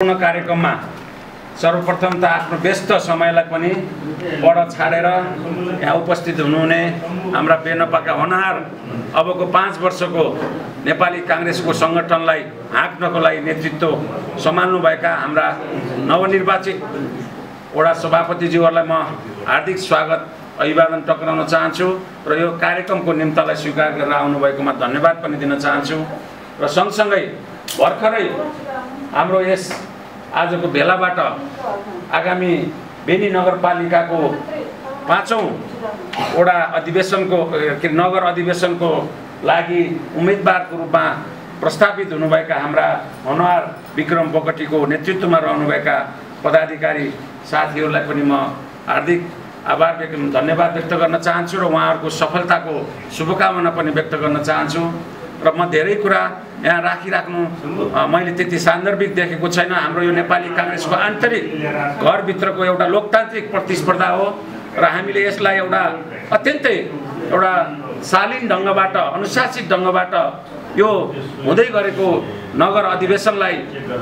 पूर्ण कार्यक्रममा सर्वप्रथम त आफ्नो व्यस्त समयलाई पनि बढ छाडेर यहाँ उपस्थित हुनुहुने हाम्रा बेनपाका होनहार अबको पाँच वर्षको नेपाली काङ्ग्रेसको सङ्गठनलाई हाँक्नको लागि नेतृत्व सम्हाल्नुभएका हाम्रा नवनिर्वाचित वडा सभापतिज्यूहरूलाई म हार्दिक स्वागत अभिवादन टक्राउन चाहन्छु र यो कार्यक्रमको निम्तालाई स्वीकार गरेर आउनुभएकोमा धन्यवाद पनि दिन चाहन्छु र सँगसँगै भर्खरै हाम्रो यस आजको भेलाबाट आगामी बेनी नगरपालिकाको पाँचौँ वडा अधिवेशनको के नगर अधिवेशनको लागि उम्मेदवारको रूपमा प्रस्थापित हुनुभएका हाम्रा होनहार विक्रम बोगटीको नेतृत्वमा रहनुभएका पदाधिकारी साथीहरूलाई पनि म हार्दिक आभार व्यक्त धन्यवाद व्यक्त गर्न चाहन्छु र उहाँहरूको सफलताको शुभकामना पनि व्यक्त गर्न चाहन्छु। र म धेरै कुरा यहाँ राखिराख्नु मैले त्यति सान्दर्भिक देखेको छैन। हाम्रो यो नेपाली काङ्ग्रेसको आन्तरिक घरभित्रको एउटा लोकतान्त्रिक प्रतिस्पर्धा हो र हामीले यसलाई एउटा अत्यन्तै एउटा शालीन ढङ्गबाट अनुशासित ढङ्गबाट यो हुँदै गरेको नगर अधिवेशनलाई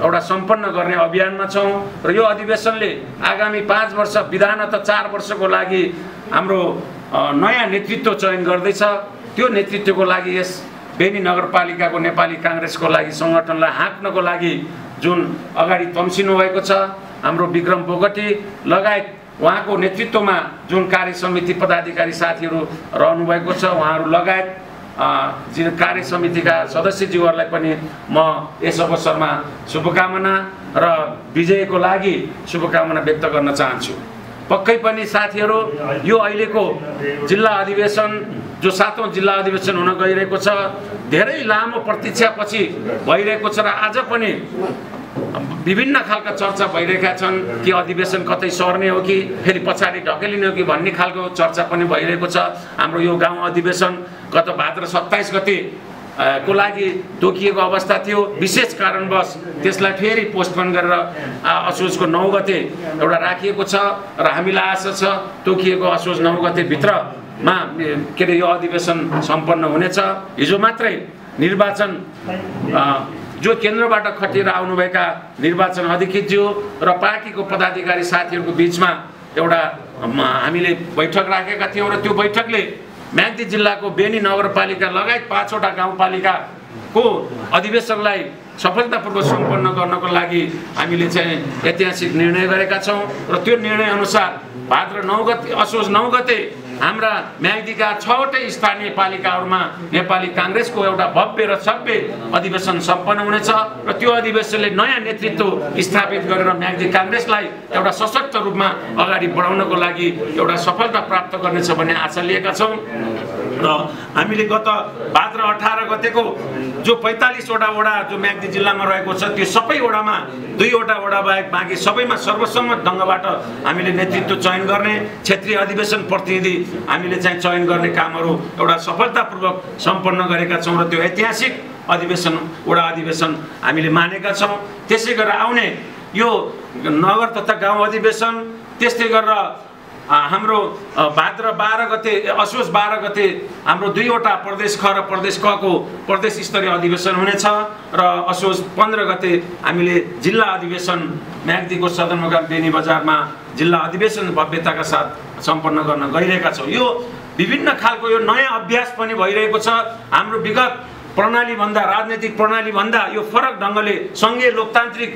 एउटा सम्पन्न गर्ने अभियानमा छौँ र यो अधिवेशनले आगामी पाँच वर्ष विधान त चार वर्षको लागि हाम्रो नयाँ नेतृत्व चयन गर्दैछ। त्यो नेतृत्वको लागि यस बेनी नगरपालिकाको नेपाली काङ्ग्रेसको लागि सङ्गठनलाई हाँक्नको लागि जुन अगाडि तम्सिनु भएको छ हाम्रो विक्रम बोगटी लगायत उहाँको नेतृत्वमा जुन कार्य समिति पदाधिकारी साथीहरू रहनुभएको छ उहाँहरू लगायत कार्य समितिका सदस्यज्यूहरूलाई पनि म यस अवसरमा शुभकामना र विजयको लागि शुभकामना व्यक्त गर्न चाहन्छु। पक्कै पनि साथीहरू यो अहिलेको जिल्ला अधिवेशन जो सातौँ जिल्ला अधिवेशन हुन गइरहेको छ धेरै लामो प्रतीक्षापछि भइरहेको छ र आज पनि विभिन्न खालका चर्चा भइरहेका छन् कि अधिवेशन कतै सर्ने हो कि फेरि पछाडि ढकेलिने हो कि भन्ने खालको चर्चा पनि भइरहेको छ। हाम्रो यो गाउँ अधिवेशन गत भाद्र सत्ताइस गते को लागि तोकिएको अवस्था थियो विशेष कारणवश त्यसलाई फेरि पोस्टपोन गरेर असोजको नौ गते एउटा राखिएको छ र हामीलाई आशा छ तोकिएको असोज नौ गतेभित्रमा ए, के अरे यो अधिवेशन सम्पन्न हुनेछ। हिजो मात्रै निर्वाचन जो केन्द्रबाट खटिएर आउनुभएका निर्वाचन अधिकृतज्यू र पार्टीको पदाधिकारी साथीहरूको बिचमा एउटा म, हामीले बैठक राखेका थियौँ र त्यो बैठकले म्याग्दी जिल्लाको बेनी नगरपालिका लगायत पाँचवटा गाउँपालिकाको अधिवेशनलाई सफलतापूर्वक सम्पन्न गर्नको लागि हामीले चाहिँ ऐतिहासिक निर्णय गरेका छौँ र त्यो निर्णय अनुसार भाद्र नौ गते असोज नौ गते हाम्रा म्याग्दीका छवटै स्थानीय पालिकाहरूमा नेपाली काङ्ग्रेसको एउटा भव्य र सभ्य अधिवेशन सम्पन्न हुनेछ र त्यो अधिवेशनले नयाँ नेतृत्व स्थापित गरेर म्याग्दी काङ्ग्रेसलाई एउटा सशक्त रूपमा अगाडि बढाउनको लागि एउटा सफलता प्राप्त गर्नेछ भन्ने आशा लिएका छौँ। र हामीले गत भाद्र अठार गतेको जो पैँतालिसवटा वडा जो म्याग्दी जिल्लामा रहेको छ त्यो सबै वडामा दुईवटा वडा बाहेक बाँकी सबैमा सर्वसम्मत ढङ्गबाट हामीले नेतृत्व चयन गर्ने क्षेत्रीय अधिवेशन प्रतिनिधि हामीले चाहिँ चयन गर्ने कामहरू एउटा सफलतापूर्वक सम्पन्न गरेका छौँ र त्यो ऐतिहासिक अधिवेशन वडा अधिवेशन हामीले मानेका छौँ। त्यसै गरेर आउने यो नगर तथा गाउँ अधिवेशन त्यस्तै गरेर हाम्रो भाद्र बाह्र गते असोज बाह्र गते हाम्रो दुईवटा प्रदेश ख र प्रदेश कको प्रदेश स्तरीय अधिवेशन हुनेछ र असोज पन्ध्र गते हामीले जिल्ला अधिवेशन म्याग्दीको सदरमुकाम बेनी बजारमा जिल्ला अधिवेशन भव्यताका साथ सम्पन्न गर्न गइरहेका छौँ। यो विभिन्न खालको यो नयाँ अभ्यास पनि भइरहेको छ। हाम्रो विगत प्रणालीभन्दा राजनैतिक प्रणालीभन्दा यो फरक ढङ्गले सङ्घीय लोकतान्त्रिक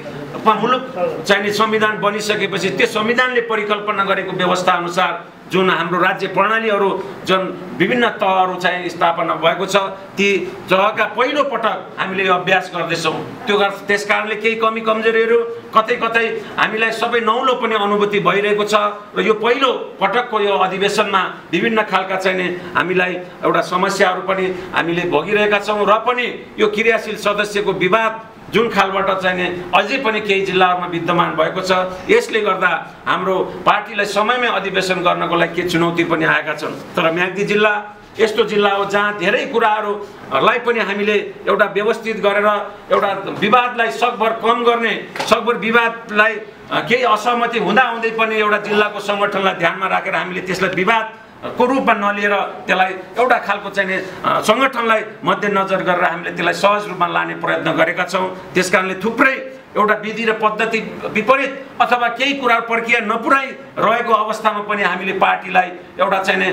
मुलुक चाहिने संविधान बनिसकेपछि त्यो संविधानले परिकल्पना गरेको व्यवस्था अनुसार जुन हाम्रो राज्य प्रणालीहरू जुन विभिन्न तहहरू चाहिँ स्थापना भएको छ ती तहका पहिलो पटक हामीले यो अभ्यास गर्दैछौँ। त्यो त्यस कारणले केही कमी कमजोरीहरू कतै कतै हामीलाई सबै नौलो पनि अनुभूति भइरहेको छ र यो पहिलो पटकको यो अधिवेशनमा विभिन्न खालका चाहिने हामीलाई एउटा समस्याहरू पनि हामीले भोगिरहेका छौँ र पनि यो क्रियाशील सदस्यको विवाद जुन खालबाट चाहिने अझै पनि केही जिल्लाहरूमा विद्यमान भएको छ यसले गर्दा हाम्रो पार्टीलाई समयमै अधिवेशन गर्नको लागि के चुनौती पनि आएका छन्। तर म्याग्दी जिल्ला यस्तो जिल्ला हो जहाँ धेरै कुराहरूलाई पनि हामीले एउटा व्यवस्थित गरेर एउटा विवादलाई सकभर कम गर्ने सकभर विवादलाई केही असहमति हुँदाहुँदै पनि एउटा जिल्लाको सङ्गठनलाई ध्यानमा राखेर हामीले त्यसलाई विवाद को रूपमा नलिएर त्यसलाई एउटा खालको चाहिँ अ, सङ्गठनलाई मध्यनजर गरेर हामीले त्यसलाई सहज रूपमा लाने प्रयत्न गरेका छौँ। त्यस कारणले थुप्रै एउटा विधि र पद्धति विपरीत अथवा केही कुरा प्रक्रिया नपुराइ रहेको अवस्थामा पनि हामीले पार्टीलाई एउटा चाहिँ नि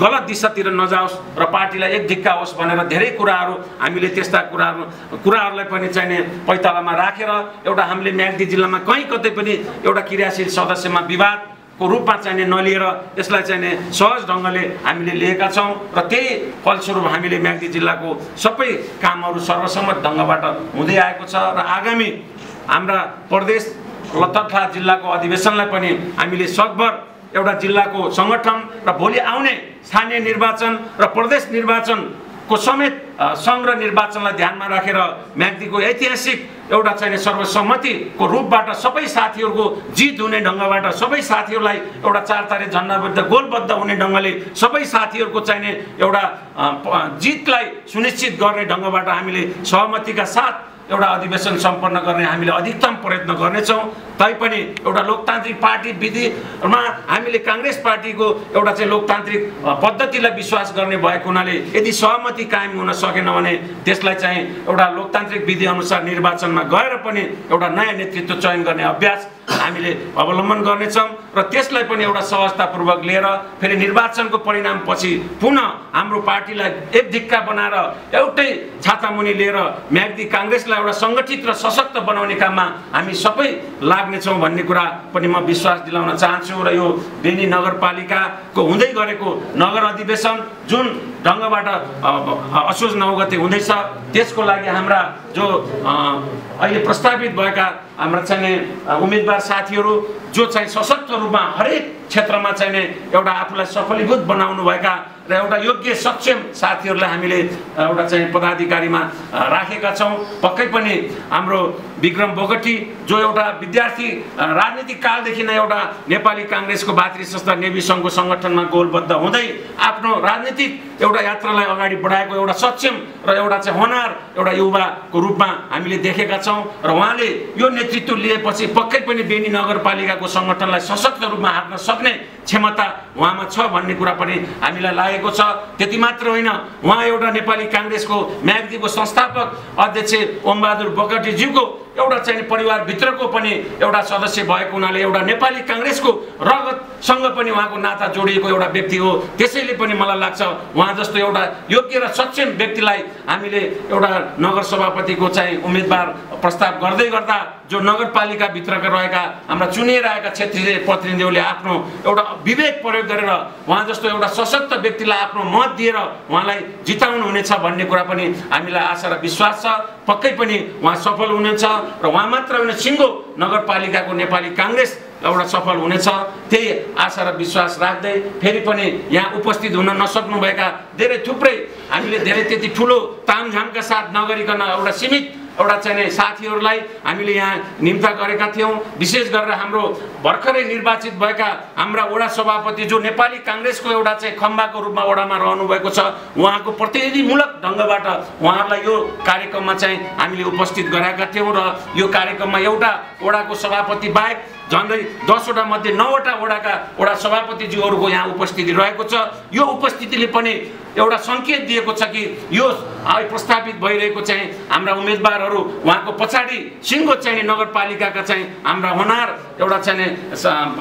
गलत दिशातिर नजाओस् र पार्टीलाई एक ढिक्का होस् भनेर धेरै कुराहरू हामीले त्यस्ता कुराहरू कुराहरूलाई पनि चाहिँ नि पैतालामा राखेर एउटा हामीले म्याग्दी जिल्लामा कहीँ कतै पनि एउटा क्रियाशील सदस्यमा विवाद को रूपमा चाहिने नलिएर यसलाई चाहिने सहज ढङ्गले हामीले लिएका छौँ र त्यही फलस्वरूप हामीले म्याग्दी जिल्लाको सबै कामहरू सर्वसम्मत ढङ्गबाट हुँदै आएको छ र आगामी हाम्रा प्रदेश तथा जिल्लाको अधिवेशनलाई पनि हामीले सकभर एउटा जिल्लाको सङ्गठन र भोलि आउने स्थानीय निर्वाचन र प्रदेश निर्वाचन को समेत सङ्घ निर्वाचनलाई ध्यानमा राखेर म्याग्दीको ऐतिहासिक एउटा चाहिँ सर्वसम्मतिको रूपबाट सबै साथीहरूको जित हुने ढङ्गबाट सबै साथीहरूलाई एउटा चार तारे झन्डाबद्ध गोलबद्ध हुने ढङ्गले सबै साथीहरूको चाहिने एउटा जितलाई सुनिश्चित गर्ने ढङ्गबाट हामीले सहमतिका साथ एउटा अधिवेशन सम्पन्न गर्ने हामीले अधिकतम प्रयत्न गर्नेछौँ। तैपनि एउटा लोकतान्त्रिक पार्टी विधिमा हामीले काङ्ग्रेस पार्टीको एउटा चाहिँ लोकतान्त्रिक पद्धतिलाई विश्वास गर्ने भएको हुनाले यदि सहमति कायम हुन सकेन भने त्यसलाई चाहिँ एउटा लोकतान्त्रिक विधिअनुसार निर्वाचनमा गएर पनि एउटा नयाँ नेतृत्व चयन गर्ने अभ्यास हामीले अवलम्बन गर्नेछौँ। र त्यसलाई पनि एउटा सहजतापूर्वक लिएर फेरि निर्वाचनको परिणामपछि पुनः हाम्रो पार्टीलाई एक धिक्का बनाएर एउटै छातामुनि लिएर म्याग्दी काङ्ग्रेसलाई एउटा सङ्गठित र सशक्त बनाउने काममा हामी सबै लाग्नेछौँ भन्ने कुरा पनि म विश्वास दिलाउन चाहन्छु र यो बेनी नगरपालिकाको हुँदै गरेको नगर अधिवेशन जुन ढङ्गबाट असोज नौ गते हुँदैछ त्यसको लागि हाम्रा जो अहिले प्रस्तावित भएका हाम्रा चाहिँ उम्मेदवार साथीहरू जो चाहिँ सशक्त रूपमा हरेक क्षेत्रमा चाहिँ एउटा आफूलाई सफलीभूत बनाउनुभएका र एउटा योग्य सक्षम साथीहरूलाई हामीले एउटा चाहिँ पदाधिकारीमा राखेका छौँ। पक्कै पनि हाम्रो विक्रम बोगटी जो एउटा विद्यार्थी राजनीतिक कालदेखि नै एउटा नेपाली काङ्ग्रेसको भातृ संस्था नेवी सङ्घको सङ्गठनमा गोलबद्ध हुँदै आफ्नो राजनीतिक एउटा यात्रालाई अगाडि बढाएको एउटा सक्षम र एउटा चाहिँ होनार एउटा युवाको रूपमा हामीले देखेका छौँ र उहाँले यो नेतृत्व लिएपछि पक्कै पनि बेनी नगरपालिकाको सङ्गठनलाई सशक्त रूपमा हार्न सक्ने क्षमता उहाँमा छ भन्ने कुरा पनि हामीलाई लागेको छ। त्यति मात्र होइन उहाँ एउटा नेपाली काङ्ग्रेसको म्याग्दीको संस्थापक अध्यक्ष ओमबहादुर बोगटीज्यूको एउटा चाहिँ परिवारभित्रको पनि एउटा सदस्य भएको हुनाले एउटा नेपाली काङ्ग्रेसको रगतसँग पनि उहाँको नाता जोडिएको एउटा व्यक्ति हो। त्यसैले पनि मलाई लाग्छ उहाँ जस्तो एउटा योग्य र सक्षम व्यक्तिलाई हामीले एउटा नगर सभापतिको चाहिँ उम्मेदवार प्रस्ताव गर्दै गर्दा जो नगरपालिकाभित्रका रहेका हाम्रा चुनिएर आएका क्षेत्रीय प्रतिनिधिहरूले आफ्नो एउटा विवेक प्रयोग गरेर उहाँ जस्तो एउटा सशक्त व्यक्तिलाई आफ्नो मत दिएर उहाँलाई जिताउनु हुनेछ भन्ने कुरा पनि हामीलाई आशा र विश्वास छ। पक्कै पनि उहाँ सफल हुनेछ र उहाँ मात्र होइन सिङ्गो नगरपालिकाको नेपाली काङ्ग्रेस एउटा सफल हुनेछ। त्यही आशा र विश्वास राख्दै फेरि पनि यहाँ उपस्थित हुन नसक्नुभएका धेरै थुप्रै हामीले धेरै त्यति ठुलो तामझामका साथ नगरिकन एउटा सीमित एउटा चाहिँ साथीहरूलाई हामीले यहाँ निम्ता गरेका थियौँ। विशेष गरेर हाम्रो भर्खरै निर्वाचित भएका हाम्रा वडा सभापति जो नेपाली काङ्ग्रेसको एउटा चाहिँ खम्बाको रूपमा वडामा रहनुभएको छ उहाँको प्रतिनिधिमूलक ढङ्गबाट उहाँहरूलाई यो कार्यक्रममा चाहिँ हामीले उपस्थित गराएका थियौँ र यो कार्यक्रममा एउटा वडाको सभापति बाहेक झन्डै दसवटा मध्ये नौवटा वडाका वडा सभापतिज्यूहरूको यहाँ उपस्थिति रहेको छ। यो उपस्थितिले पनि एउटा सङ्केत दिएको छ कि यो प्रस्तावित भइरहेको चाहिँ हाम्रा उम्मेदवारहरू उहाँको पछाडि सिङ्गो चाहिँ नगरपालिकाका चाहिँ हाम्रा होनार एउटा चाहिँ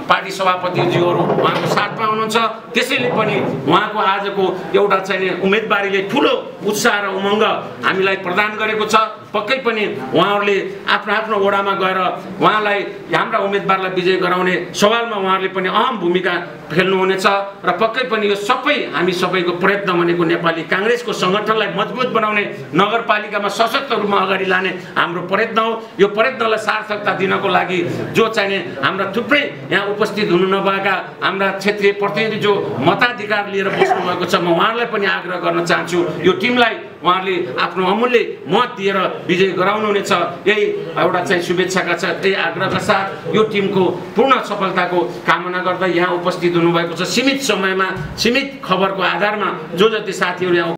पार्टी सभापतिज्यूहरू उहाँको साथमा हुनुहुन्छ। त्यसैले पनि उहाँको आजको एउटा चाहिँ उम्मेदवारीले ठुलो उत्साह र उमङ्ग हामीलाई प्रदान गरेको छ। पक्कै पनि उहाँहरूले आफ्नो आफ्नो वडामा गएर उहाँलाई हाम्रा उम्मेदवारलाई विजय गराउने सवालमा उहाँहरूले पनि अहम भूमिका खेल्नुहुनेछ र पक्कै पनि यो सबै हामी सबैको प्रयत्न भनेको नेपाली काङ्ग्रेसको सङ्गठनलाई मजबुत बनाउने नगरपालिकामा सशक्त रूपमा अगाडि लाने हाम्रो प्रयत्न हो। यो प्रयत्नलाई सार्थकता दिनको लागि जो चाहिने हाम्रा थुप्रै यहाँ उपस्थित हुनु नभएका हाम्रा क्षेत्रीय प्रतिनिधि जो मताधिकार लिएर बस्नुभएको छ म उहाँहरूलाई पनि आग्रह गर्न चाहन्छु। यो टिमलाई उहाँले आफ्नो अमूल्य मत दिएर विजय गराउनुहुनेछ यही एउटा चाहिँ शुभेच्छाका छ। त्यही आग्रहका साथ यो टिमको पूर्ण सफलताको कामना गर्दै यहाँ उपस्थित हुनुभएको छ। सीमित समयमा सीमित खबरको आधारमा जो जति साथीहरू यहाँ